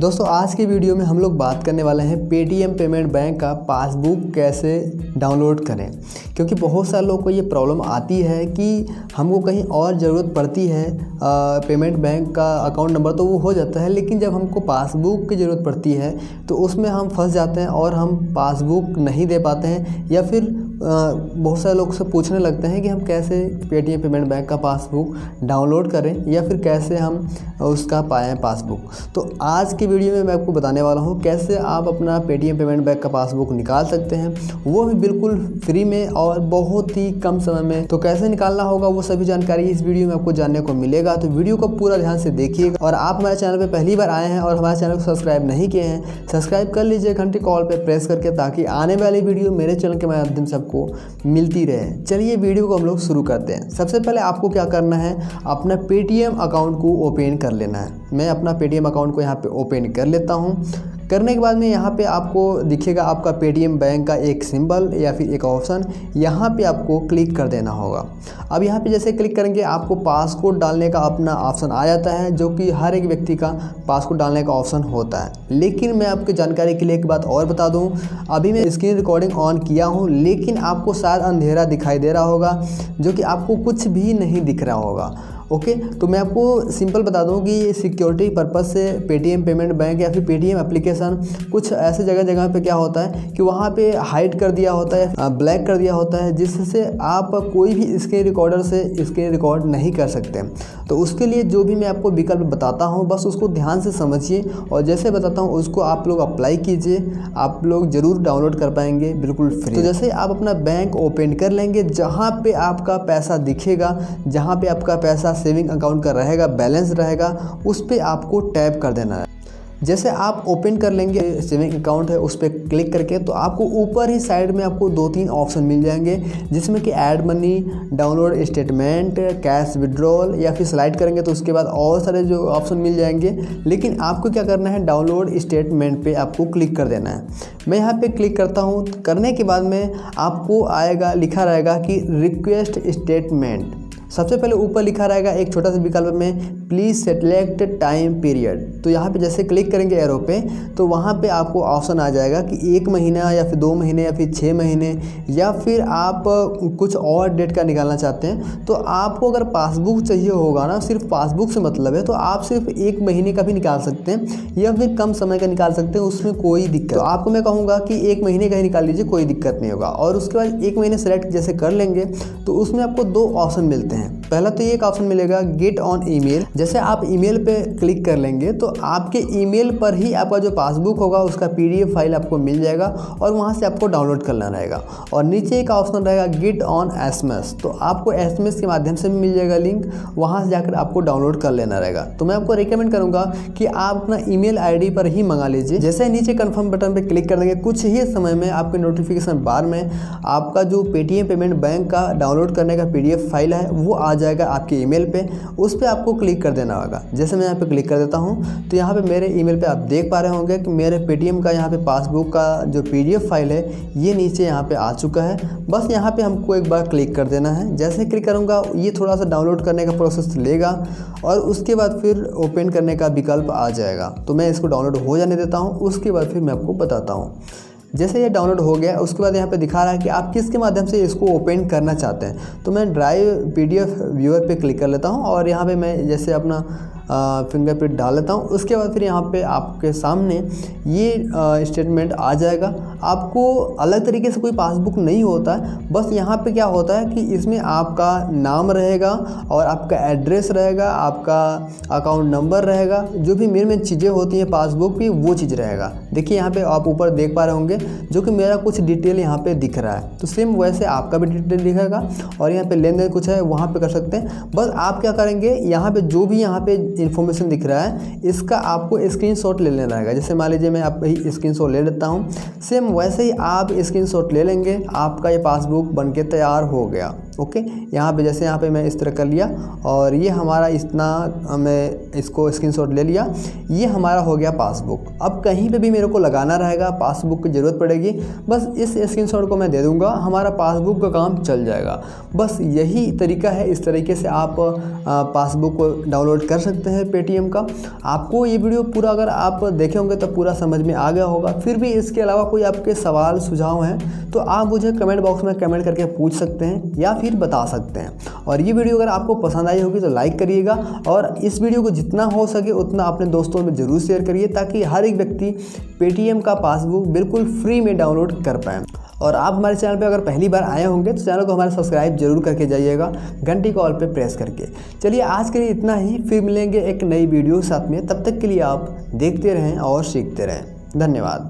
दोस्तों आज की वीडियो में हम लोग बात करने वाले हैं पेटीएम पेमेंट बैंक का पासबुक कैसे डाउनलोड करें। क्योंकि बहुत सारे लोगों को ये प्रॉब्लम आती है कि हमको कहीं और ज़रूरत पड़ती है आ, पेमेंट बैंक का अकाउंट नंबर तो वो हो जाता है लेकिन जब हमको पासबुक की ज़रूरत पड़ती है तो उसमें हम फंस जाते हैं और हम पासबुक नहीं दे पाते हैं या फिर बहुत सारे लोग से पूछने लगते हैं कि हम कैसे पेटीएम पेमेंट बैंक का पासबुक डाउनलोड करें या फिर कैसे हम उसका पाएँ पासबुक तो आज की वीडियो में मैं आपको बताने वाला हूँ कैसे आप अपना पेटीएम पेमेंट बैंक का पासबुक निकाल सकते हैं। वो भी बिल्कुल फ्री में और बहुत ही कम समय में। तो कैसे निकालना होगा वो सभी जानकारी इस वीडियो में आपको जानने को मिलेगा। तो वीडियो को पूरा ध्यान से देखिएगा और आप हमारे चैनल पर पहली बार आए हैं और हमारे चैनल को सब्सक्राइब नहीं किए हैं सब्सक्राइब कर लीजिए, घंटे कॉल पर प्रेस करके ताकि आने वाली वीडियो मेरे चैनल के माध्यम से आपको मिलती रहे। चलिए वीडियो को हम लोग शुरू करते हैं। सबसे पहले आपको क्या करना है? अपना पेटीएम अकाउंट को ओपन कर लेना है। मैं अपना पेटीएम अकाउंट को यहाँ पे ओपन कर लेता हूँ। करने के बाद में यहाँ पे आपको दिखेगा आपका पेटीएम बैंक का एक सिंबल या फिर एक ऑप्शन यहाँ पे आपको क्लिक कर देना होगा। अब यहाँ पे जैसे क्लिक करेंगे, आपको पासकोड डालने का अपना ऑप्शन आ जाता है, जो कि हर एक व्यक्ति का पासकोड डालने का ऑप्शन होता है। लेकिन मैं आपकी जानकारी के लिए एक बात और बता दूँ। अभी मैं स्क्रीन रिकॉर्डिंग ऑन किया हूँ, लेकिन आपको शायद अंधेरा दिखाई दे रहा होगा, जो कि आपको कुछ भी नहीं दिख रहा होगा। ओके तो मैं आपको सिंपल बता दूँ कि सिक्योरिटी पर्पज़ से पेटीएम पेमेंट बैंक या फिर पेटीएम एप्लीकेशन, कुछ ऐसे जगह जगह पे क्या होता है कि वहाँ पे हाइड कर दिया होता है ब्लैक कर दिया होता है, जिससे आप कोई भी स्क्रीन रिकॉर्डर से स्क्रीन रिकॉर्ड नहीं कर सकते। तो उसके लिए जो भी मैं आपको विकल्प बताता हूँ, बस उसको ध्यान से समझिए और जैसे बताता हूँ, उसको आप लोग अप्लाई कीजिए, आप लोग ज़रूर डाउनलोड कर पाएँगे, बिल्कुल फ्री तो जैसे आप अपना बैंक ओपन कर लेंगे, जहाँ पे आपका पैसा दिखेगा, जहाँ पे आपका पैसा सेविंग अकाउंट का रहेगा बैलेंस रहेगा, उस पर आपको टैप कर देना है। जैसे आप ओपन कर लेंगे सेविंग अकाउंट है, उस पर क्लिक करके तो आपको ऊपर ही साइड में आपको दो तीन ऑप्शन मिल जाएँगे, जिसमें कि add money download statement cash withdrawal या फिर स्लाइड करेंगे तो उसके बाद और सारे जो ऑप्शन मिल जाएँगे। लेकिन आपको क्या करना है डाउनलोड स्टेटमेंट पे आपको क्लिक कर देना है। मैं यहाँ पे क्लिक करता हूँ, करने के बाद में आपको आएगा, लिखा रहेगा कि रिक्वेस्ट स्टेटमेंट सबसे पहले ऊपर लिखा रहेगा एक छोटा सा विकल्प में प्लीज़ सेलेक्ट टाइम पीरियड तो यहाँ पे जैसे क्लिक करेंगे एरो पे तो वहाँ पे आपको ऑप्शन आ जाएगा कि एक महीना या फिर दो महीने या फिर छः महीने या फिर आप कुछ और डेट का निकालना चाहते हैं तो आपको अगर पासबुक चाहिए होगा ना, सिर्फ़ पासबुक से मतलब है तो आप सिर्फ़ एक महीने का भी निकाल सकते हैं या फिर कम समय का निकाल सकते हैं, उसमें कोई दिक्कत तो आपको मैं कहूँगा कि एक महीने का ही निकाल लीजिए, कोई दिक्कत नहीं होगा। और उसके बाद एक महीने सेलेक्ट जैसे कर लेंगे तो उसमें आपको दो ऑप्शन मिलते हैं। हैं पहला तो ये एक ऑप्शन मिलेगा गेट ऑन ईमेल जैसे आप ईमेल पे क्लिक कर लेंगे तो आपके ईमेल पर ही आपका जो पासबुक होगा, उसका पीडीएफ फ़ाइल आपको मिल जाएगा और वहाँ से आपको डाउनलोड करना रहेगा। और नीचे एक ऑप्शन रहेगा गेट ऑन एसएमएस तो आपको एसएमएस के माध्यम से मिल जाएगा लिंक वहाँ से जाकर आपको डाउनलोड कर लेना रहेगा। तो मैं आपको रिकमेंड करूँगा कि आप अपना ईमेल आईडी पर ही मंगा लीजिए। जैसे नीचे कन्फर्म बटन पर क्लिक कर देंगे, कुछ ही समय में आपके नोटिफिकेशन बार में आपका जो पेटीएम पेमेंट बैंक का डाउनलोड करने का पीडीएफ फ़ाइल है, वो आ जाएगा आपके ईमेल पे, उस पर आपको क्लिक कर देना होगा। जैसे मैं यहाँ पे क्लिक कर देता हूँ तो यहाँ पे मेरे ईमेल पे आप देख पा रहे होंगे कि मेरे पेटीएम का यहाँ पे पासबुक का जो पीडीएफ फ़ाइल है, ये नीचे यहाँ पे आ चुका है। बस यहाँ पे हमको एक बार क्लिक कर देना है। जैसे क्लिक करूँगा, ये थोड़ा सा डाउनलोड करने का प्रोसेस लेगा और उसके बाद फिर ओपन करने का विकल्प आ जाएगा। तो मैं इसको डाउनलोड हो जाने देता हूँ, उसके बाद फिर मैं आपको बताता हूँ। जैसे ये डाउनलोड हो गया, उसके बाद यहाँ पे दिखा रहा है कि आप किसके माध्यम से इसको ओपन करना चाहते हैं। तो मैं ड्राइव पीडीएफ व्यूअर पे क्लिक कर लेता हूँ और यहाँ पे मैं जैसे अपना फिंगरप्रिंट डाल लेता हूँ। उसके बाद फिर यहाँ पे आपके सामने ये स्टेटमेंट आ जाएगा। आपको अलग तरीके से कोई पासबुक नहीं होता है। बस यहाँ पे क्या होता है कि इसमें आपका नाम रहेगा और आपका एड्रेस रहेगा, आपका अकाउंट नंबर रहेगा। जो भी मेन मेन चीज़ें होती हैं पासबुक की, वो चीज़ रहेगा। देखिए यहाँ पे आप ऊपर देख पा रहे होंगे, जो कि मेरा कुछ डिटेल यहाँ पे दिख रहा है। तो सेम वैसे आपका भी डिटेल दिखेगा और यहाँ पे लेन देन कुछ है, वहाँ पे कर सकते हैं। बस आप क्या करेंगे, यहाँ पे जो भी यहाँ पे इन्फॉर्मेशन दिख रहा है, इसका आपको स्क्रीन ले लेना रहेगा जैसे मान लीजिए मैं आप ही स्क्रीन ले लेता हूँ। सेम वैसे ही आप स्क्रीन ले लेंगे, आपका ये पासबुक बन तैयार हो गया। ओके? यहाँ पे जैसे यहाँ पे मैं इस तरह कर लिया और ये हमारा इतना, मैं इसको स्क्रीनशॉट ले लिया। ये हमारा हो गया पासबुक अब कहीं पे भी मेरे को लगाना रहेगा पासबुक की ज़रूरत पड़ेगी, बस इस स्क्रीनशॉट को मैं दे दूँगा, हमारा पासबुक का काम चल जाएगा। बस यही तरीका है, इस तरीके से आप पासबुक को डाउनलोड कर सकते हैं पेटीएम का। आपको ये वीडियो पूरा अगर आप देखे होंगे तो पूरा समझ में आ गया होगा। फिर भी इसके अलावा कोई आपके सवाल, सुझाव हैं तो आप मुझे कमेंट बॉक्स में कमेंट करके पूछ सकते हैं, या फिर बता सकते हैं। और ये वीडियो अगर आपको पसंद आई होगी तो लाइक करिएगा और इस वीडियो को जितना हो सके उतना अपने दोस्तों में ज़रूर शेयर करिए ताकि हर एक व्यक्ति पेटीएम का पासबुक बिल्कुल फ्री में डाउनलोड कर पाएँ। और आप हमारे चैनल पर अगर पहली बार आए होंगे तो चैनल को हमारे सब्सक्राइब ज़रूर करके जाइएगा, घंटी कॉल पर प्रेस करके। चलिए आज के लिए इतना ही, फिर मिलेंगे एक नई वीडियो साथ में। तब तक के लिए आप देखते रहें और सीखते रहें। धन्यवाद।